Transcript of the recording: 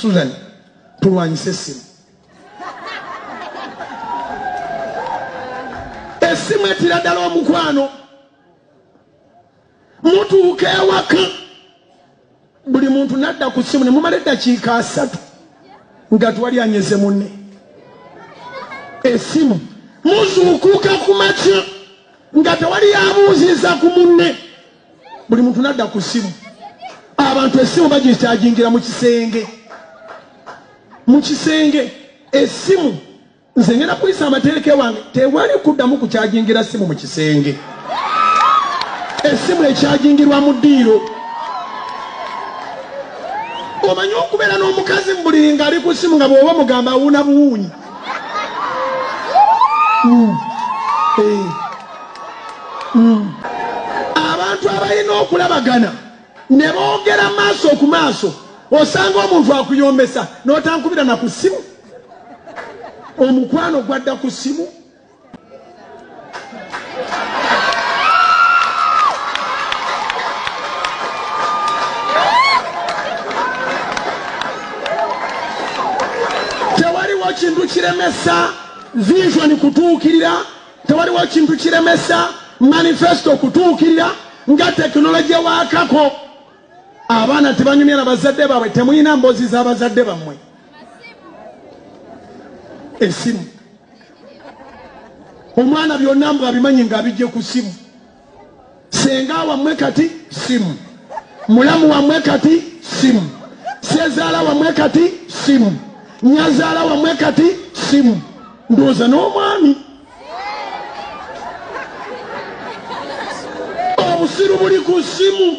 susan tulwanyise essimu essimu etira ddala omukwano. Mutuuka ewaka. Buli muntu nadda ku ssimu ne mumala eddakiika asatu nga twali anyeze munne. Essimu muzuukuka ku makya nga tewali yabuuziza ku munne. Buli muntu nadda ku ssimu. Abantu essimu bagikyajingira mu kisenge mu kisenge essimu nze ngenda kuyisa amateeka wange tewali kuddamu kukyajingira ssimu mu kisenge essimu ekyajingirwa mu ddiiro omanyi okubeera n'omukazi mu buli nga ali ku ssimu nga bw'oba mugamba awuuna buwuunyi Mm. Eh. Mm. abantu abalina okulabagana ne boogera maaso ku maaso osanga omuntu akuyombesa n'otankubira na ku ssimu omukwano gwadda ku ssimu tewaliwo kintu kiremesa vision kutuukirira tewaliwo kintu kiremesa manifesto kutuukirira nga tekinologiya waakako abaana tebanyumya na bazadde baabwe temulina mboozi z'abazadde bammwe. Esimu. Omwana byonna mbwe abimanyi ng'abijje ku simu. Senga wammwe kati simu. Mulamu wammwe kati simu. Sezaala wammwe kati simu. Nyazaala wammwe kati simu. Ndowooza n'omwami. Obusiru buli ku simu